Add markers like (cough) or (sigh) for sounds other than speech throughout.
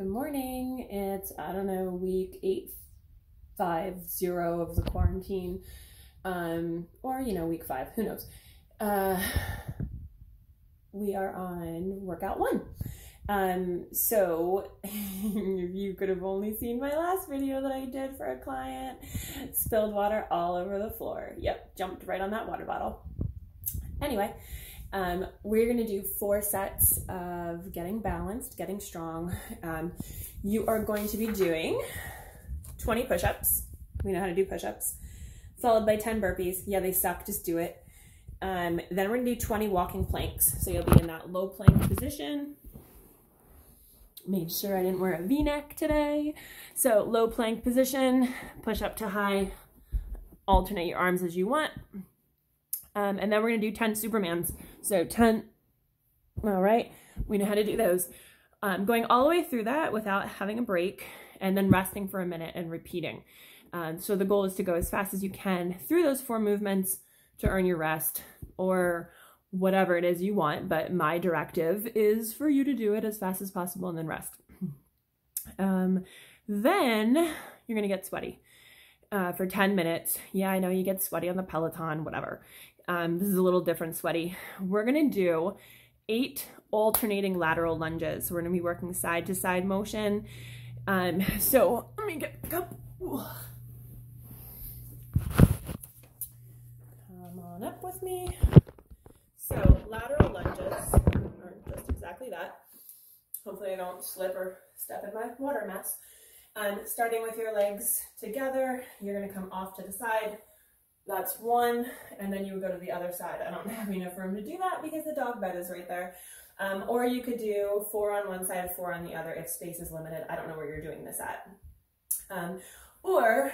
Good morning. It's, I don't know, week eight, five, zero of the quarantine. Um, or, you know, week five, who knows. Uh, we are on workout one. Um, so (laughs) you could have only seen my last video that I did for a client. Spilled water all over the floor. Yep, jumped right on that water bottle. Anyway, um, we're going to do four sets of getting balanced, getting strong. Um, you are going to be doing 20 push-ups. We know how to do push-ups. Followed by 10 burpees. Yeah, they suck. Just do it. Um, then we're going to do 20 walking planks. So you'll be in that low plank position. Made sure I didn't wear a v-neck today. So low plank position, push up to high, alternate your arms as you want. Um, and then we're going to do 10 Supermans. So 10, all right, we know how to do those. Um, going all the way through that without having a break and then resting for a minute and repeating. Um, so the goal is to go as fast as you can through those four movements to earn your rest or whatever it is you want. But my directive is for you to do it as fast as possible and then rest. (clears throat) Um, then you're going to get sweaty. Uh, for 10 minutes. Yeah, I know you get sweaty on the Peloton, whatever. Um, this is a little different sweaty. We're gonna do eight alternating lateral lunges. We're gonna be working side to side motion. Um, so let me get a. Come on up with me. So lateral lunges are just exactly that. Hopefully I don't slip or step in my water mess. Um, starting with your legs together, you're gonna come off to the side, that's one, and then you would go to the other side. I don't (laughs) have enough room to do that because the dog bed is right there. Um, or you could do four on one side, four on the other if space is limited. I don't know where you're doing this at. Um, or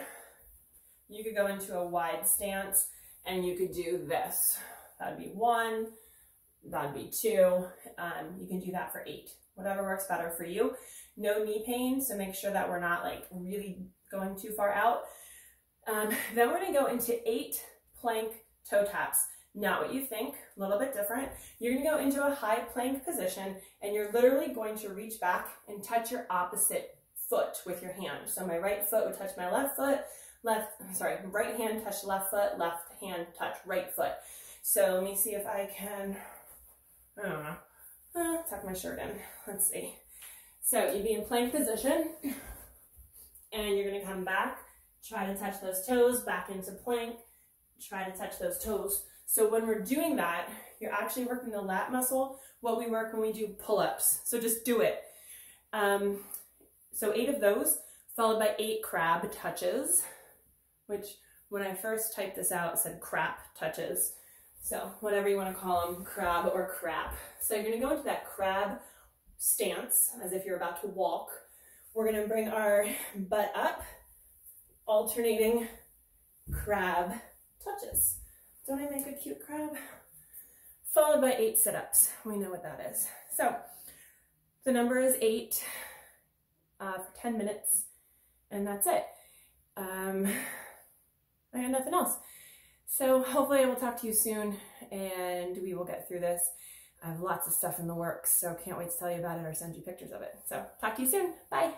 you could go into a wide stance and you could do this. That'd be one, that'd be two. Um, you can do that for eight, whatever works better for you. No knee pain, so make sure that we're not like really going too far out. Um, (laughs) then we're gonna go into eight plank toe taps. Not what you think, a little bit different. You're gonna go into a high plank position and you're literally going to reach back and touch your opposite foot with your hand. So my right foot would touch my left foot, left, sorry, right hand touch left foot, left hand touch right foot. So let me see if I can, I don't know, uh, tuck my shirt in. Let's see. So you'd be in plank position and you're gonna come back Try to touch those toes back into plank. Try to touch those toes. So when we're doing that, you're actually working the lat muscle, what we work when we do pull-ups. So just do it. Um, so eight of those, followed by eight crab touches, which when I first typed this out, it said crap touches. So whatever you want to call them, crab or crap. So you're going to go into that crab stance as if you're about to walk. We're going to bring our butt up alternating crab touches. Don't I make a cute crab? Followed by eight sit-ups. We know what that is. So the number is eight uh, for 10 minutes and that's it. Um, I got nothing else. So hopefully I will talk to you soon and we will get through this. I have lots of stuff in the works, so can't wait to tell you about it or send you pictures of it. So talk to you soon. Bye.